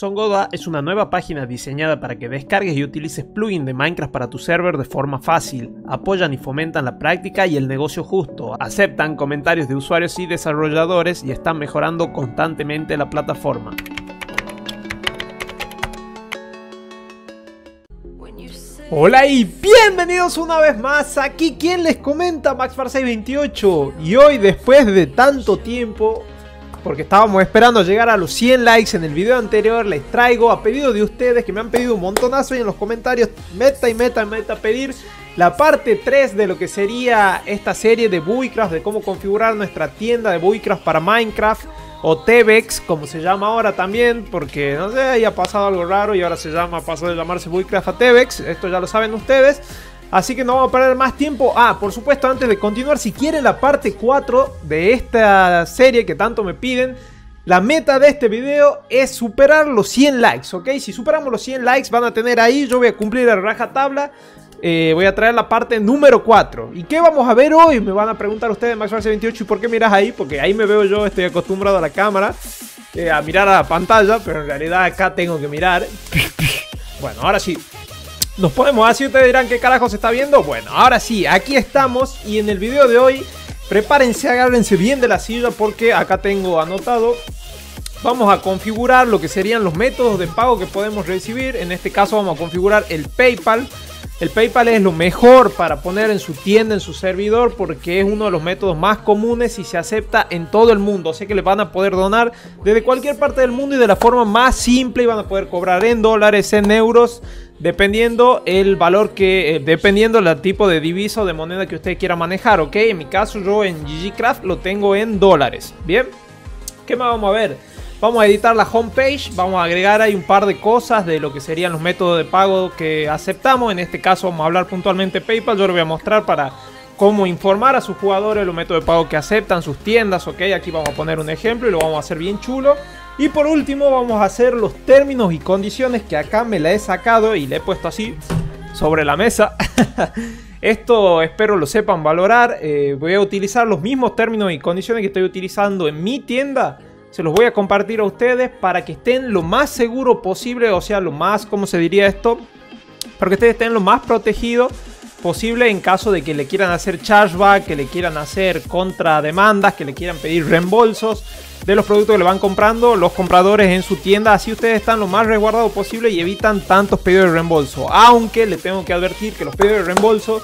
Songoda es una nueva página diseñada para que descargues y utilices plugins de Minecraft para tu server de forma fácil. Apoyan y fomentan la práctica y el negocio justo. Aceptan comentarios de usuarios y desarrolladores y están mejorando constantemente la plataforma. Hola y bienvenidos una vez más aquí quien les comenta MaxFar628 y hoy después de tanto tiempo porque estábamos esperando llegar a los 100 likes en el video anterior. Les traigo a pedido de ustedes que me han pedido un montonazo y en los comentarios meta y meta y meta pedir la parte 3 de lo que sería esta serie de Buicraft, de cómo configurar nuestra tienda de Buicraft para Minecraft o Tebex, como se llama ahora también, porque no sé, ahí ha pasado algo raro y ahora se llama, pasó de llamarse Buicraft a Tebex, esto ya lo saben ustedes. Así que no vamos a perder más tiempo. Ah, por supuesto, antes de continuar, si quieren la parte 4 de esta serie que tanto me piden, la meta de este video es superar los 100 likes, ¿ok? Si superamos los 100 likes van a tener ahí, yo voy a cumplir la raja tabla. Eh, voy a traer la parte número 4. ¿Y qué vamos a ver hoy? Me van a preguntar ustedes, MaxFarce28, ¿y por qué miras ahí? Porque ahí me veo yo, estoy acostumbrado a la cámara, eh, a mirar a la pantalla, pero en realidad acá tengo que mirar. bueno, ahora sí, nos podemos así, ustedes dirán qué carajo se está viendo. Bueno, ahora sí, aquí estamos y en el video de hoy prepárense, agárrense bien de la silla porque acá tengo anotado. Vamos a configurar lo que serían los métodos de pago que podemos recibir. En este caso vamos a configurar el PayPal. El PayPal es lo mejor para poner en su tienda, en su servidor, porque es uno de los métodos más comunes y se acepta en todo el mundo. Sea que le van a poder donar desde cualquier parte del mundo y de la forma más simple y van a poder cobrar en dólares, en euros, dependiendo el valor que, eh, dependiendo el tipo de divisa o de moneda que usted quiera manejar, ¿ok? En mi caso yo en GGCraft lo tengo en dólares, ¿bien? ¿Qué más vamos a ver? Vamos a editar la homepage, vamos a agregar ahí un par de cosas de lo que serían los métodos de pago que aceptamos. En este caso vamos a hablar puntualmente PayPal, yo lo voy a mostrar para cómo informar a sus jugadores los métodos de pago que aceptan, sus tiendas, ok. Aquí vamos a poner un ejemplo y lo vamos a hacer bien chulo. Y por último vamos a hacer los términos y condiciones que acá me la he sacado y le he puesto así sobre la mesa. Esto espero lo sepan valorar. Eh, voy a utilizar los mismos términos y condiciones que estoy utilizando en mi tienda se los voy a compartir a ustedes para que estén lo más seguro posible, o sea, lo más, ¿cómo se diría esto? Para que ustedes estén lo más protegidos posible en caso de que le quieran hacer chargeback, que le quieran hacer contrademandas, que le quieran pedir reembolsos de los productos que le van comprando los compradores en su tienda. Así ustedes están lo más resguardados posible y evitan tantos pedidos de reembolso. Aunque le tengo que advertir que los pedidos de reembolso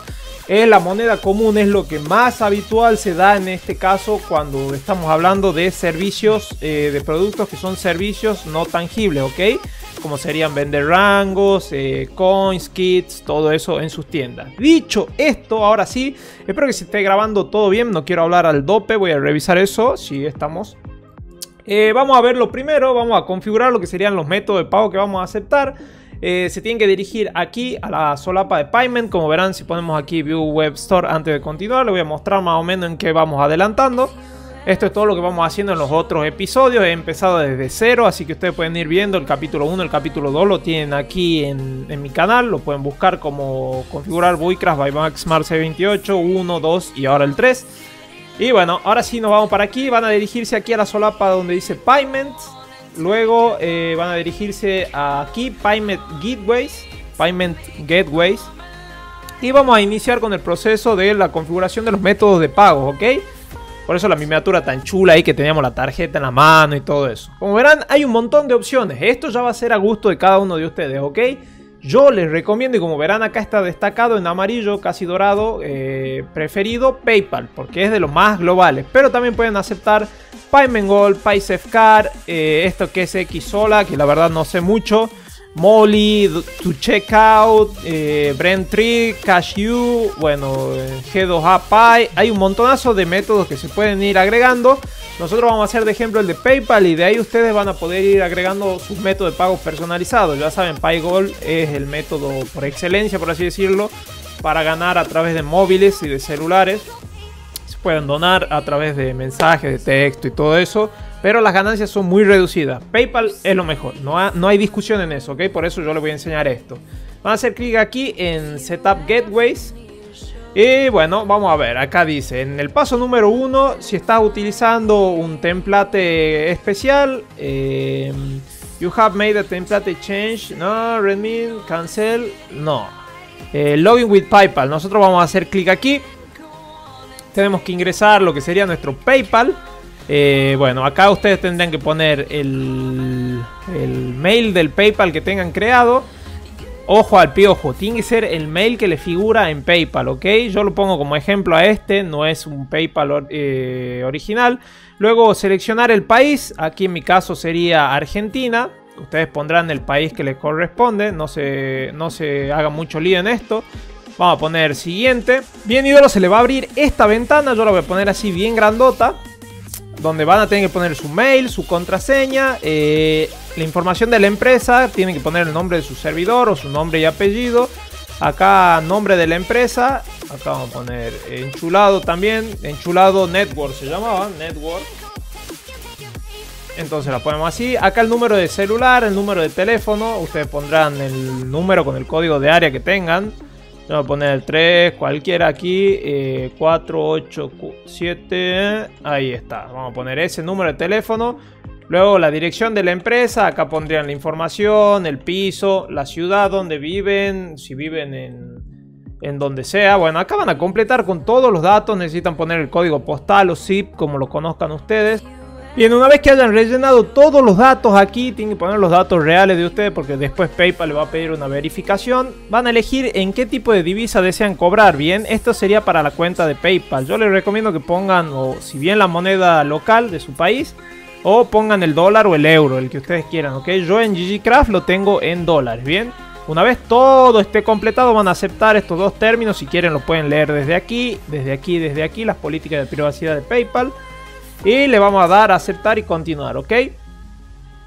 es la moneda común, es lo que más habitual se da en este caso cuando estamos hablando de servicios, eh, de productos que son servicios no tangibles, ¿ok? Como serían vender rangos, eh, coins, kits, todo eso en sus tiendas. Dicho esto, ahora sí, espero que se esté grabando todo bien, no quiero hablar al dope, voy a revisar eso, si estamos... Eh, vamos a ver lo primero, vamos a configurar lo que serían los métodos de pago que vamos a aceptar. Eh, se tienen que dirigir aquí a la solapa de Payment. Como verán, si ponemos aquí View Web Store antes de continuar, les voy a mostrar más o menos en qué vamos adelantando. Esto es todo lo que vamos haciendo en los otros episodios. He empezado desde cero, así que ustedes pueden ir viendo el capítulo 1, el capítulo 2 lo tienen aquí en, mi canal. Lo pueden buscar como configurar Buicraft by Max Marce 28, 1, 2 y ahora el 3. Y bueno, ahora sí nos vamos para aquí. Van a dirigirse aquí a la solapa donde dice Payment. Luego eh, van a dirigirse aquí, Payment Gateways. Payment Gateways. Y vamos a iniciar con el proceso de la configuración de los métodos de pago, ¿ok? Por eso la miniatura tan chula ahí que teníamos la tarjeta en la mano y todo eso. Como verán, hay un montón de opciones. Esto ya va a ser a gusto de cada uno de ustedes, ¿ok? Yo les recomiendo, y como verán acá está destacado en amarillo, casi dorado, eh, preferido PayPal, porque es de los más globales. Pero también pueden aceptar Payment Gold, PaySafeCard, eh, esto que es Xsola, que la verdad no sé mucho. Molly, To Checkout, eh, Brent3, Cashew, bueno, eh, G2A Pay. Hay un montonazo de métodos que se pueden ir agregando. Nosotros vamos a hacer de ejemplo el de PayPal y de ahí ustedes van a poder ir agregando sus métodos de pago personalizados. Ya saben, PayGold es el método por excelencia, por así decirlo, para ganar a través de móviles y de celulares pueden donar a través de mensajes, de texto y todo eso, pero las ganancias son muy reducidas. PayPal es lo mejor, no, no hay discusión en eso, ¿ok? Por eso yo les voy a enseñar esto. Van a hacer clic aquí en Setup Gateways. Y bueno, vamos a ver, acá dice, en el paso número uno, si estás utilizando un template especial, eh, You have made a template change. No, Redmin, cancel. No. Eh, login with PayPal. Nosotros vamos a hacer clic aquí. Tenemos que ingresar lo que sería nuestro PayPal. Eh, bueno, acá ustedes tendrán que poner el, mail del PayPal que tengan creado. Ojo al piojo, tiene que ser el mail que le figura en PayPal, ¿ok? Yo lo pongo como ejemplo a este, no es un PayPal eh, original. Luego seleccionar el país, aquí en mi caso sería Argentina. Ustedes pondrán el país que les corresponde, no se, no se haga mucho lío en esto. Vamos a poner siguiente. Bien, ídolo, se le va a abrir esta ventana, yo la voy a poner así bien grandota donde van a tener que poner su mail, su contraseña, eh, la información de la empresa, tienen que poner el nombre de su servidor o su nombre y apellido. Acá nombre de la empresa, acá vamos a poner enchulado también, enchulado network se llamaba, network. Entonces la ponemos así. Acá el número de celular, el número de teléfono. Ustedes pondrán el número con el código de área que tengan. Voy a poner 3, cualquiera aquí, 4, 8, 7, ahí está. Vamos a poner ese número de teléfono. Luego la dirección de la empresa, acá pondrían la información, el piso, la ciudad donde viven, si viven en, en donde sea. Bueno, acá van a completar con todos los datos, necesitan poner el código postal o zip, como lo conozcan ustedes. Bien, una vez que hayan rellenado todos los datos aquí, tienen que poner los datos reales de ustedes porque después PayPal le va a pedir una verificación. Van a elegir en qué tipo de divisa desean cobrar. Bien, esto sería para la cuenta de PayPal. Yo les recomiendo que pongan, o si bien la moneda local de su país, o pongan el dólar o el euro, el que ustedes quieran, ¿ok? Yo en GGCraft lo tengo en dólares, ¿bien? Una vez todo esté completado van a aceptar estos dos términos, si quieren lo pueden leer desde aquí, desde aquí, desde aquí, las políticas de privacidad de PayPal. Y le vamos a dar a aceptar y continuar, ¿ok?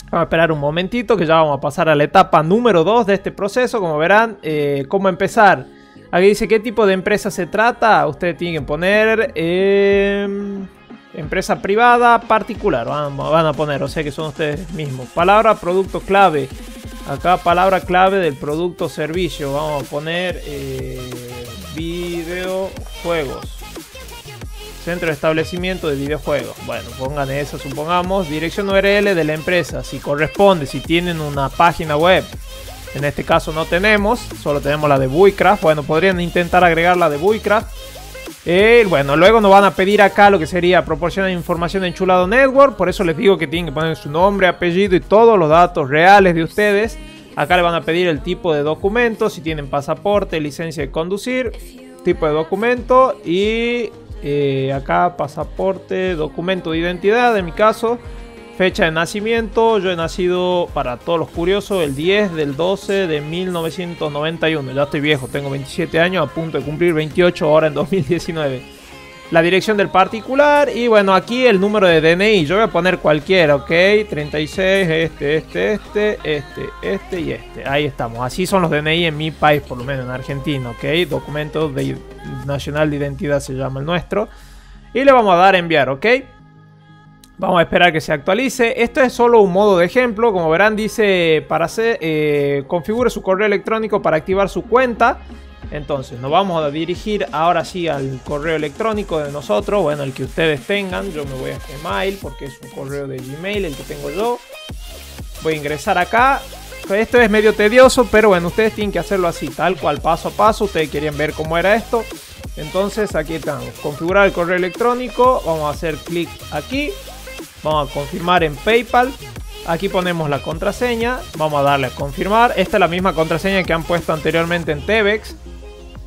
Vamos a esperar un momentito que ya vamos a pasar a la etapa número 2 de este proceso. Como verán, eh, cómo empezar. Aquí dice qué tipo de empresa se trata. Ustedes tienen que poner em, empresa privada, particular. Van, van, a poner, o sea que son ustedes mismos. Palabra, producto clave. Acá palabra clave del producto servicio. Vamos a poner eh, videojuegos. Centro de establecimiento de videojuegos. Bueno, pongan eso, supongamos. Dirección URL de la empresa, si corresponde, si tienen una página web. En este caso no tenemos, solo tenemos la de Buicraft. Bueno, podrían intentar agregar la de Buicraft. Eh, bueno, luego nos van a pedir acá lo que sería proporcionar información en Chulado Network. Por eso les digo que tienen que poner su nombre, apellido y todos los datos reales de ustedes. Acá le van a pedir el tipo de documento, si tienen pasaporte, licencia de conducir, tipo de documento y eh, acá pasaporte, documento de identidad, en mi caso, fecha de nacimiento, yo he nacido, para todos los curiosos, el 10 del 12 de 1991, ya estoy viejo, tengo 27 años, a punto de cumplir 28 ahora en 2019 la dirección del particular y bueno, aquí el número de DNI. Yo voy a poner cualquiera, ¿ok? 36, este, este, este, este, este y este. Ahí estamos. Así son los DNI en mi país, por lo menos en Argentina, ¿ok? Documento de nacional de identidad se llama el nuestro. Y le vamos a dar a enviar, ¿ok? Vamos a esperar que se actualice. Esto es solo un modo de ejemplo. Como verán, dice para hacer, eh, configure su correo electrónico para activar su cuenta. Entonces nos vamos a dirigir ahora sí al correo electrónico de nosotros, bueno, el que ustedes tengan, yo me voy a Gmail porque es un correo de Gmail el que tengo yo. Voy a ingresar acá. Esto es medio tedioso, pero bueno, ustedes tienen que hacerlo así, tal cual, paso a paso. Ustedes querían ver cómo era esto. Entonces aquí estamos, configurar el correo electrónico, vamos a hacer clic aquí, vamos a confirmar en PayPal. Aquí ponemos la contraseña, vamos a darle a confirmar. Esta es la misma contraseña que han puesto anteriormente en Tebex.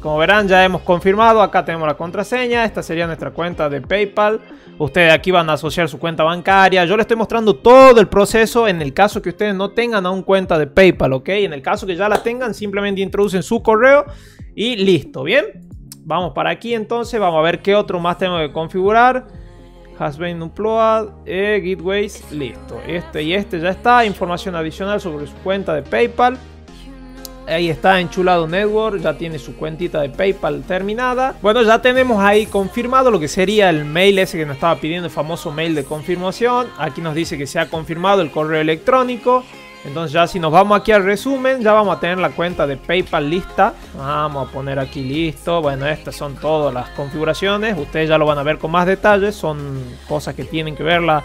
Como verán ya hemos confirmado, acá tenemos la contraseña, esta sería nuestra cuenta de PayPal. Ustedes aquí van a asociar su cuenta bancaria. Yo les estoy mostrando todo el proceso en el caso que ustedes no tengan aún cuenta de PayPal, ¿ok? En el caso que ya la tengan, simplemente introducen su correo y listo, ¿bien? Vamos para aquí entonces, vamos a ver qué otro más tengo que configurar. Has been uploaded, eh, gateways, listo. Este y este ya está. Información adicional sobre su cuenta de PayPal. Ahí está enchulado Network, ya tiene su cuentita de PayPal terminada. Bueno, ya tenemos ahí confirmado lo que sería el mail ese que nos estaba pidiendo, el famoso mail de confirmación. Aquí nos dice que se ha confirmado el correo electrónico. Entonces ya si nos vamos aquí al resumen, ya vamos a tener la cuenta de PayPal lista. Vamos a poner aquí listo. Bueno, estas son todas las configuraciones. Ustedes ya lo van a ver con más detalles. Son cosas que tienen que verla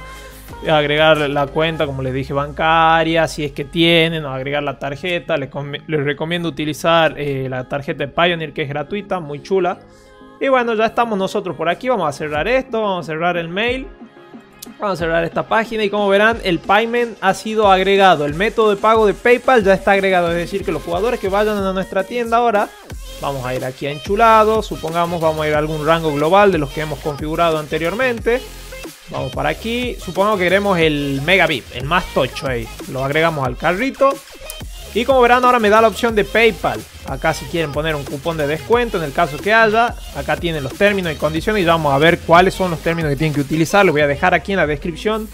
agregar la cuenta, como les dije, bancaria, si es que tienen, o agregar la tarjeta. Les, recomiendo utilizar eh, la tarjeta de Pioneer, que es gratuita, muy chula. Y bueno, ya estamos nosotros por aquí. Vamos a cerrar esto, vamos a cerrar el mail. Vamos a cerrar esta página y como verán el payment ha sido agregado. El método de pago de PayPal ya está agregado. Es decir que los jugadores que vayan a nuestra tienda ahora Vamos a ir aquí a enchulado. Supongamos vamos a ir a algún rango global de los que hemos configurado anteriormente. Vamos para aquí. Supongo que queremos el Mega VIP, el más tocho ahí. Lo agregamos al carrito. Y como verán ahora me da la opción de PayPal. Acá si quieren poner un cupón de descuento en el caso que haya. Acá tienen los términos y condiciones y vamos a ver cuáles son los términos que tienen que utilizar. Lo voy a dejar aquí en la descripción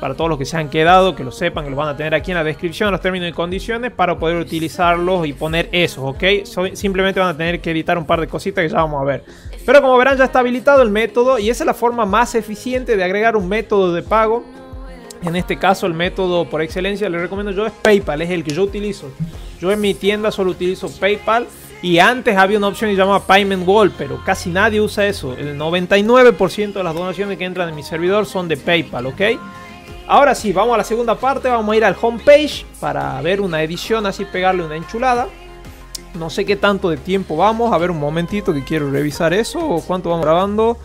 para todos los que se han quedado, que lo sepan, que lo van a tener aquí en la descripción, los términos y condiciones para poder utilizarlos y poner esos, ¿ok? simplemente van a tener que editar un par de cositas que ya vamos a ver. Pero como verán ya está habilitado el método y esa es la forma más eficiente de agregar un método de pago. En este caso el método por excelencia le recomiendo yo es PayPal, es el que yo utilizo. Yo en mi tienda solo utilizo PayPal. Y antes había una opción que se llama Payment Wall, pero casi nadie usa eso. El 99% de las donaciones que entran en mi servidor son de PayPal, ¿ok? Ahora sí, vamos a la segunda parte, vamos a ir al homepage para ver una edición, así pegarle una enchulada. No sé qué tanto de tiempo vamos, a ver un momentito que quiero revisar eso. ¿Cuánto vamos grabando?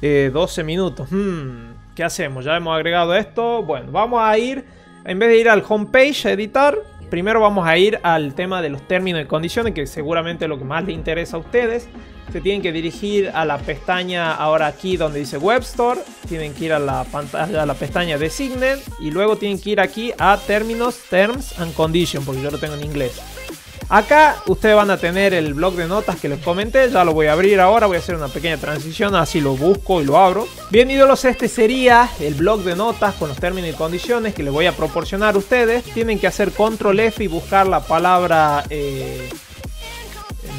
12 eh, minutos. Hmm, ¿Qué hacemos? Ya hemos agregado esto. Bueno, vamos a ir, en vez de ir al homepage a editar, primero vamos a ir al tema de los términos y condiciones, que seguramente es lo que más le interesa a ustedes se tienen que dirigir a la pestaña ahora aquí donde dice Web Store, tienen que ir a la pantalla, a la pestaña de Signet y luego tienen que ir aquí a términos, terms and conditions, porque yo lo tengo en inglés. Acá ustedes van a tener el blog de notas que les comenté, ya lo voy a abrir ahora, voy a hacer una pequeña transición, así lo busco y lo abro. Bien ídolos, este sería el blog de notas con los términos y condiciones que les voy a proporcionar a ustedes. Tienen que hacer control F y buscar la palabra eh,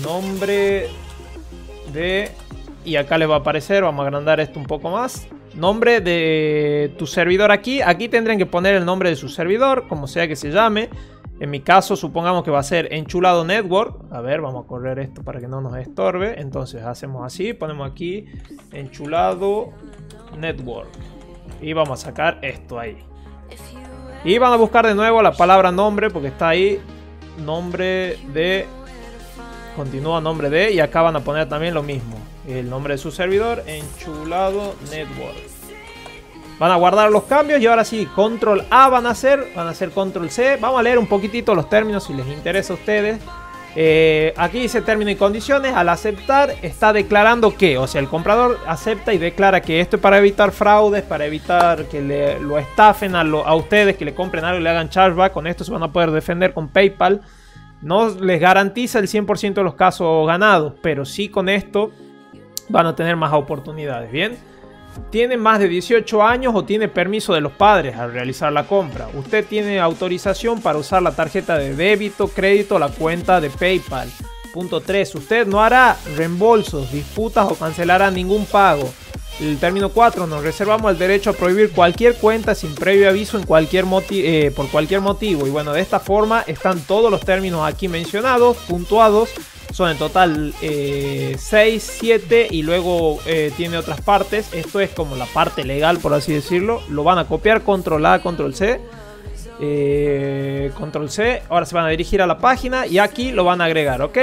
nombre y acá les va a aparecer, vamos a agrandar esto un poco más. Nombre de tu servidor aquí. Aquí tendrán que poner el nombre de su servidor, como sea que se llame. En mi caso, supongamos que va a ser Enchulado Network. A ver, vamos a correr esto para que no nos estorbe. Entonces hacemos así, ponemos aquí Enchulado Network. Y vamos a sacar esto ahí. Y van a buscar de nuevo la palabra nombre porque está ahí. Nombre de continúa nombre de y acá van a poner también lo mismo. El nombre de su servidor, enchulado network. Van a guardar los cambios y ahora sí, control A van a hacer, van a hacer control C. Vamos a leer un poquitito los términos si les interesa a ustedes. Eh, aquí dice término y condiciones. Al aceptar está declarando que, o sea, el comprador acepta y declara que esto es para evitar fraudes, para evitar que le, lo estafen a, a ustedes, que le compren algo y le hagan chargeback. Con esto se van a poder defender con PayPal. No les garantiza el 100% de los casos ganados, pero sí con esto van a tener más oportunidades, ¿bien? Tiene más de 18 años o tiene permiso de los padres al realizar la compra. Usted tiene autorización para usar la tarjeta de débito, crédito o la cuenta de PayPal. Punto 3. Usted no hará reembolsos, disputas o cancelará ningún pago. El término 4. Nos reservamos el derecho a prohibir cualquier cuenta sin previo aviso en cualquier eh, por cualquier motivo. Y bueno, de esta forma están todos los términos aquí mencionados, puntuados. Son en total 6, eh, 7 y luego eh, tiene otras partes. Esto es como la parte legal, por así decirlo. Lo van a copiar, control A, control C. control C. Ahora se van a dirigir a la página y aquí lo van a agregar, ¿ok?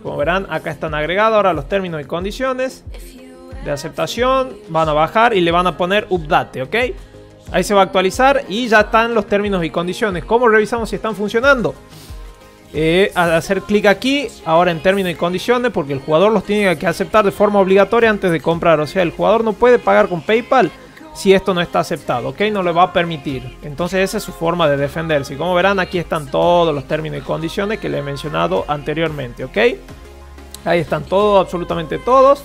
Como verán, acá están agregados ahora los términos y condiciones de aceptación, van a bajar y le van a poner update, ¿ok? Ahí se va a actualizar y ya están los términos y condiciones. ¿Cómo revisamos si están funcionando? Eh, hacer clic aquí, ahora en términos y condiciones, porque el jugador los tiene que aceptar de forma obligatoria antes de comprar. O sea, el jugador no puede pagar con PayPal si esto no está aceptado, ¿ok? No le va a permitir. Entonces esa es su forma de defenderse. Y como verán, aquí están todos los términos y condiciones que le he mencionado anteriormente, ¿ok? Ahí están todos, absolutamente todos.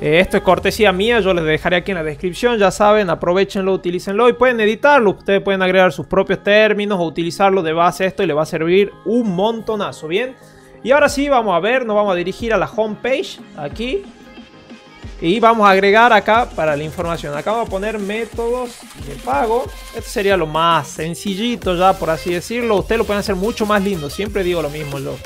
Eh, esto es cortesía mía, yo les dejaré aquí en la descripción, ya saben, aprovechenlo, utilícenlo y pueden editarlo. Ustedes pueden agregar sus propios términos o utilizarlo de base a esto y le va a servir un montonazo, ¿bien? Y ahora sí, vamos a ver, nos vamos a dirigir a la homepage, aquí. Y vamos a agregar acá para la información. Acá vamos a poner métodos de pago. Este sería lo más sencillito ya, por así decirlo. Ustedes lo pueden hacer mucho más lindo. Siempre digo lo mismo yo.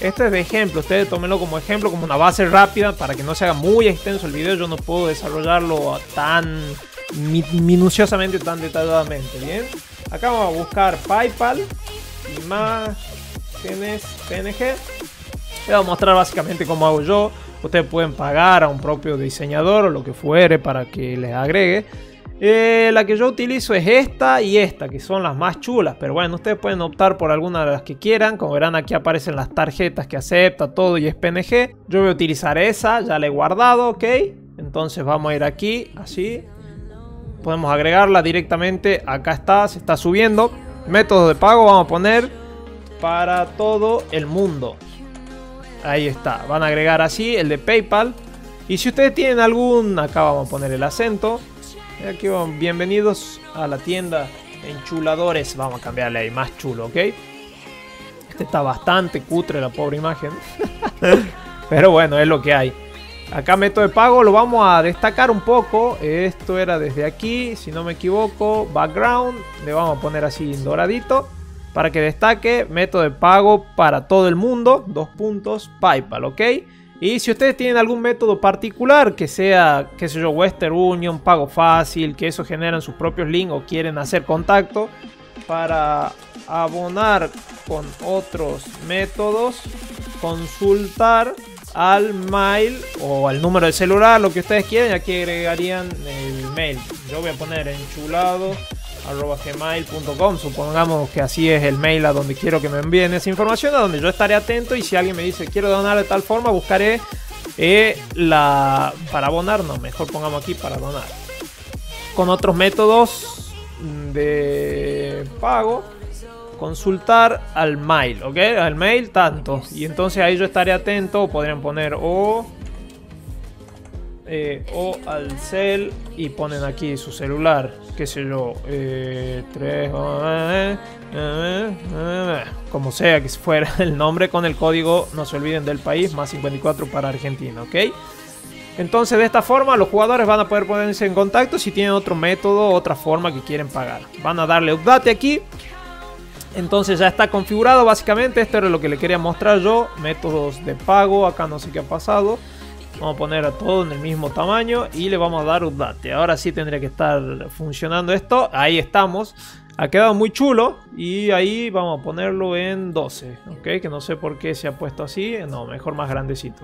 Este es de ejemplo, ustedes tómenlo como ejemplo, como una base rápida para que no se haga muy extenso el video. Yo no puedo desarrollarlo tan minuciosamente, tan detalladamente, ¿bien? Acá vamos a buscar PayPal, imágenes, PNG. Les voy a mostrar básicamente cómo hago yo. Ustedes pueden pagar a un propio diseñador o lo que fuere para que les agregue. Eh, la que yo utilizo es esta y esta, que son las más chulas. Pero bueno, ustedes pueden optar por alguna de las que quieran. Como verán, aquí aparecen las tarjetas que acepta, todo y es PNG. Yo voy a utilizar esa, ya la he guardado, ¿ok? Entonces vamos a ir aquí, así. Podemos agregarla directamente. Acá está, se está subiendo. Método de pago vamos a poner para todo el mundo. Ahí está, van a agregar así el de PayPal. Y si ustedes tienen algún, acá vamos a poner el acento. Aquí bienvenidos a la tienda Enchuladores. Vamos a cambiarle ahí, más chulo, ¿ok? Este está bastante cutre la pobre imagen. Pero bueno, es lo que hay. Acá método de pago lo vamos a destacar un poco. Esto era desde aquí, si no me equivoco. Background, le vamos a poner así doradito. Para que destaque, método de pago para todo el mundo. Dos puntos, PayPal, ¿ok? Y si ustedes tienen algún método particular que sea, qué sé yo, Western Union, pago fácil, que eso generan sus propios links o quieren hacer contacto para abonar con otros métodos, consultar al mail o al número de celular, lo que ustedes quieren, aquí agregarían el mail. Yo voy a poner enchulado arroba gmail.com supongamos que así es el mail a donde quiero que me envíen esa información a donde yo estaré atento y si alguien me dice quiero donar de tal forma buscaré eh, la para abonar no mejor pongamos aquí para donar. Con otros métodos de pago consultar al mail ok al mail tanto. Y entonces ahí yo estaré atento podrían poner o eh, o al cel y ponen aquí su celular, qué sé yo, eh, eh, como sea que fuera el nombre con el código, no se olviden del país, más 54 para Argentina, ¿ok? Entonces de esta forma los jugadores van a poder ponerse en contacto si tienen otro método, otra forma que quieren pagar. Van a darle update aquí. Entonces ya está configurado básicamente, esto era lo que le quería mostrar yo, métodos de pago, acá no sé qué ha pasado. Vamos a poner a todo en el mismo tamaño y le vamos a dar update. Ahora sí tendría que estar funcionando esto. Ahí estamos. Ha quedado muy chulo y ahí vamos a ponerlo en 12, ¿ok? Que no sé por qué se ha puesto así, no, mejor más grandecito.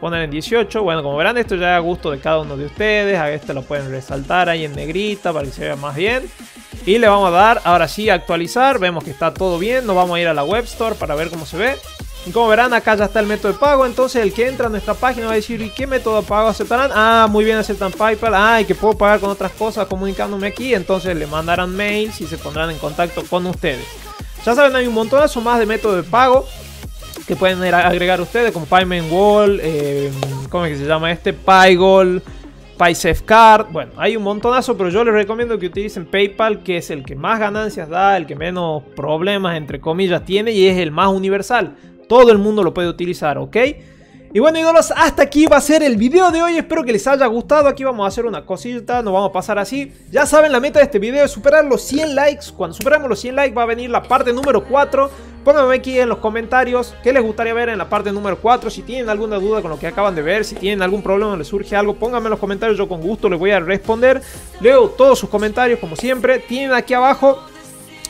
Poner en 18, bueno, como verán esto ya a gusto de cada uno de ustedes, a este lo pueden resaltar ahí en negrita para que se vea más bien. Y le vamos a dar, ahora sí, actualizar, vemos que está todo bien, nos vamos a ir a la web store para ver cómo se ve. Y como verán, acá ya está el método de pago. Entonces, el que entra a nuestra página va a decir: ¿y qué método de pago aceptarán? Ah, muy bien, aceptan PayPal. Ah, y que puedo pagar con otras cosas comunicándome aquí. Entonces, le mandarán mails y se pondrán en contacto con ustedes. Ya saben, hay un montonazo más de métodos de pago que pueden agregar ustedes, como Payment Wall, eh, ¿cómo es que se llama este? Paygol, PaySafeCard. Bueno, hay un montonazo, pero yo les recomiendo que utilicen PayPal, que es el que más ganancias da, el que menos problemas, entre comillas, tiene y es el más universal. Todo el mundo lo puede utilizar, ¿ok? Y bueno, ídolos, hasta aquí va a ser el video de hoy. Espero que les haya gustado. Aquí vamos a hacer una cosita, nos vamos a pasar así. Ya saben, la meta de este video es superar los 100 likes. Cuando superemos los 100 likes va a venir la parte número 4. Pónganme aquí en los comentarios qué les gustaría ver en la parte número 4. Si tienen alguna duda con lo que acaban de ver, si tienen algún problema, les surge algo, pónganme en los comentarios. Yo con gusto les voy a responder. Leo todos sus comentarios como siempre. Tienen aquí abajo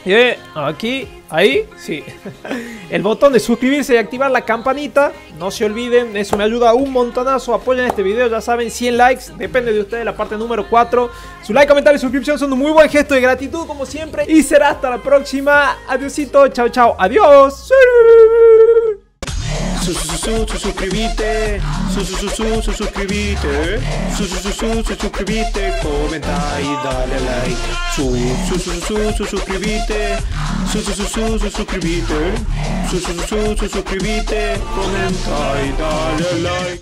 y aquí, ahí, sí. El botón de suscribirse y activar la campanita. No se olviden, eso me ayuda un montonazo. Apoyen este video, ya saben, 100 likes. Depende de ustedes, la parte número 4. Su like, comentario y suscripción son un muy buen gesto de gratitud, como siempre. Y será hasta la próxima. Adiósito, chao, chao. Adiós. Su, su, su, su, suscribite, su, su, su, su, su, suscribite, su, su, su, su, su, suscribite, comenta y dale like, su, su, su, su, su, suscribite, su, su, su, su, su, suscribite, su, su, su, su, su, suscribite, comenta y dale like.